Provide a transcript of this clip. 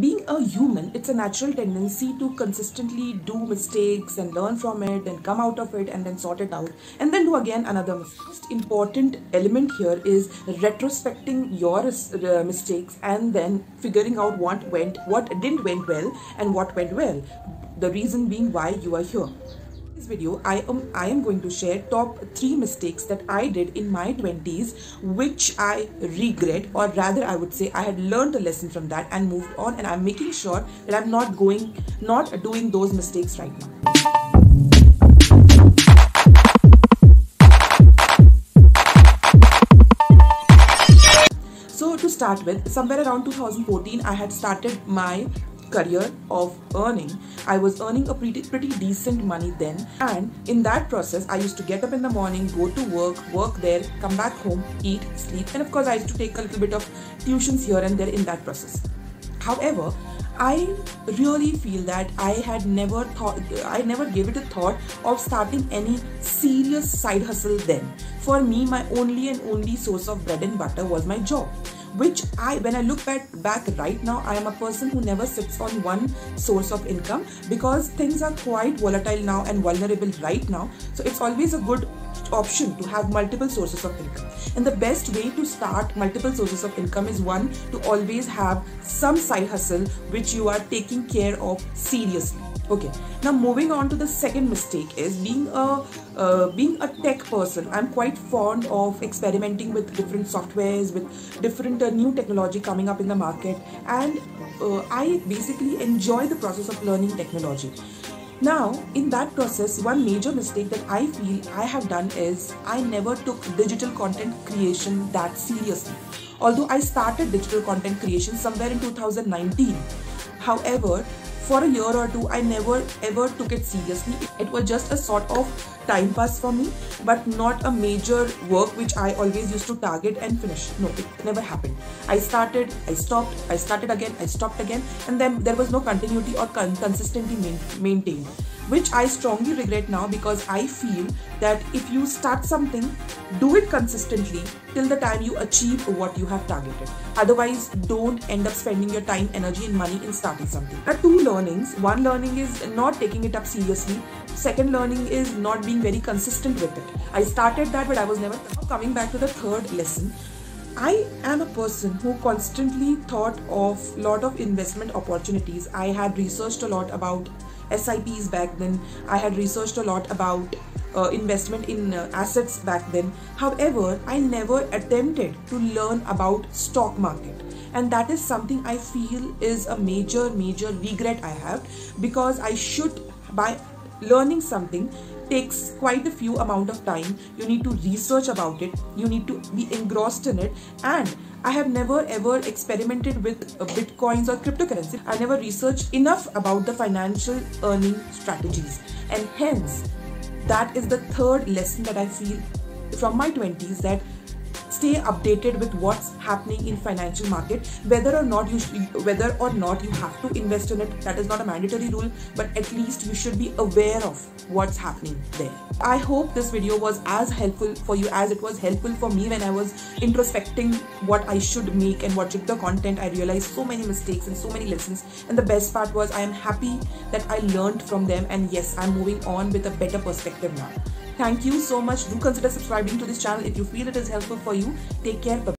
being a human, it's a natural tendency to consistently do mistakes and learn from it and come out of it and then sort it out and then do again another mistake. Most important element here is retrospecting your uh, mistakes and then figuring out what went, what didn't went well and what went well. The reason being why you are here this video I am I am going to share top 3 mistakes that I did in my 20s which I regret or rather I would say I had learned a lesson from that and moved on and I'm making sure that I'm not going not doing those mistakes right now. So to start with, somewhere around 2014, I had started my career of earning i was earning a pretty pretty decent money then. And in that process i used to get up in the morning go to work work there come back home eat sleep and of course i used to take a little bit of tuitions here and there in that process. However I really feel that I had never thought, I never gave it a thought of starting any serious side hustle then. For me, my only and only source of bread and butter was my job which I, when I look back, back right now, I am a person who never sits on one source of income because things are quite volatile now and vulnerable right now. So it's always a good option to have multiple sources of income. And the best way to start multiple sources of income is one to always have some side hustle which you are taking care of seriously okay now moving on to the second mistake is being a uh, being a tech person i'm quite fond of experimenting with different softwares with different uh, new technology coming up in the market and uh, i basically enjoy the process of learning technology now, in that process, one major mistake that I feel I have done is I never took digital content creation that seriously. Although I started digital content creation somewhere in 2019. However, for a year or two, I never ever took it seriously. It was just a sort of time pass for me, but not a major work which I always used to target and finish. No, it never happened. I started, I stopped, I started again, I stopped again, and then there was no continuity or con consistency main maintained which I strongly regret now because I feel that if you start something, do it consistently till the time you achieve what you have targeted. Otherwise, don't end up spending your time, energy, and money in starting something. There are two learnings. One learning is not taking it up seriously. Second learning is not being very consistent with it. I started that, but I was never coming back to the third lesson. I am a person who constantly thought of lot of investment opportunities. I had researched a lot about SIPs back then. I had researched a lot about uh, investment in uh, assets back then. However, I never attempted to learn about stock market. And that is something I feel is a major, major regret I have because I should, by learning something, takes quite a few amount of time. You need to research about it. You need to be engrossed in it. And i have never ever experimented with uh, bitcoins or cryptocurrency. I never researched enough about the financial earning strategies. And hence that is the third lesson that i feel from my 20s that stay updated with what's happening in financial market whether or not you whether or not you have to invest in it. That is not a mandatory rule but at least you should be aware of what's happening there. I hope this video was as helpful for you as it was helpful for me when i was introspecting what i should make and what should the content. I realized so many mistakes and so many lessons. And the best part was i am happy that i learned from them. And yes i'm moving on with a better perspective now Thank you so much. Do consider subscribing to this channel if you feel it is helpful for you. Take care. Bye